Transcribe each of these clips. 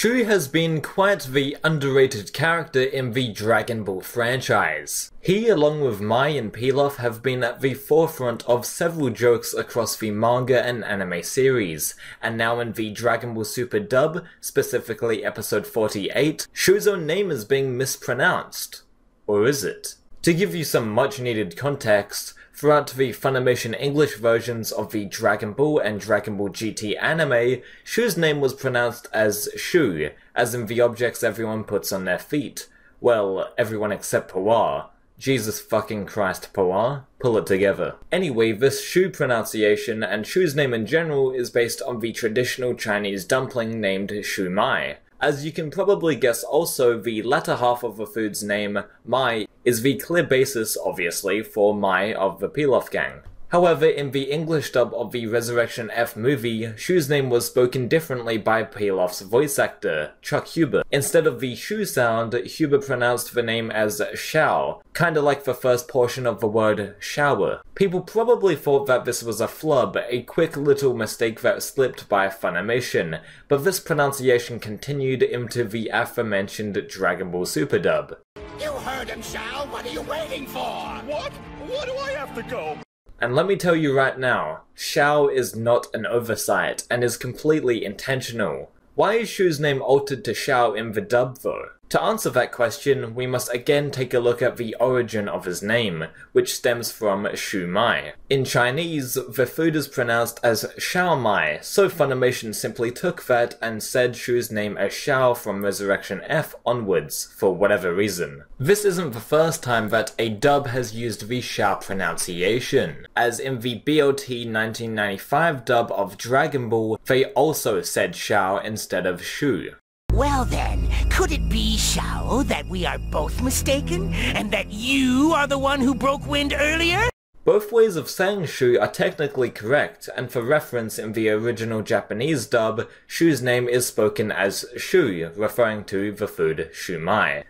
Shu has been quite the underrated character in the Dragon Ball franchise. He, along with Mai and Pilaf, have been at the forefront of several jokes across the manga and anime series, and now in the Dragon Ball Super dub, specifically episode 48, Shu's own name is being mispronounced. Or is it? To give you some much needed context, throughout the Funimation English versions of the Dragon Ball and Dragon Ball GT anime, Shu's name was pronounced as Shu, as in the objects everyone puts on their feet. Well, everyone except Puar. Jesus fucking Christ, Puar. Pull it together. Anyway, this Shu pronunciation and Shu's name in general is based on the traditional Chinese dumpling named Shu Mai. As you can probably guess also, the latter half of the food's name, Mai, is the clear basis, obviously, for Mai of the Pilaf Gang. However, in the English dub of the Resurrection F movie, Shu's name was spoken differently by Pilaf's voice actor, Chuck Huber. Instead of the Shu sound, Huber pronounced the name as Shao, kinda like the first portion of the word shower. People probably thought that this was a flub, a quick little mistake that slipped by Funimation, but this pronunciation continued into the aforementioned Dragon Ball Super dub. You heard him, Shao! What are you waiting for? What? What do I have to go? And let me tell you right now, Shao is not an oversight and is completely intentional. Why is Shu's name altered to Shao in the dub though? To answer that question, we must again take a look at the origin of his name, which stems from Shu Mai. In Chinese, the food is pronounced as Shao Mai, so Funimation simply took that and said Shu's name as Shao from Resurrection F onwards, for whatever reason. This isn't the first time that a dub has used the Shao pronunciation, as in the BLT 1995 dub of Dragon Ball, they also said Shao instead of Shu. Well then, could it be, Shao, that we are both mistaken, and that you are the one who broke wind earlier? Both ways of saying Shu are technically correct, and for reference in the original Japanese dub, Shu's name is spoken as Shu, referring to the food shumai.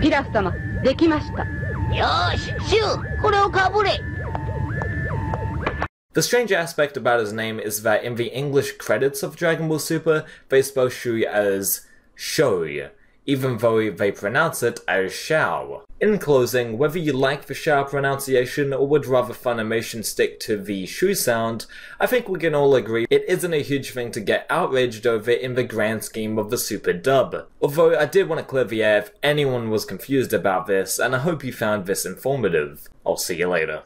Piras-sama, dekimashita. Yoshi, Shu, kore o kabure. The strange aspect about his name is that in the English credits of Dragon Ball Super, they spell Shu as Shou, even though they pronounce it as Shao. In closing, whether you like the Shao pronunciation or would rather Funimation stick to the Shu sound, I think we can all agree it isn't a huge thing to get outraged over in the grand scheme of the Super dub. Although I did want to clear the air if anyone was confused about this, and I hope you found this informative. I'll see you later.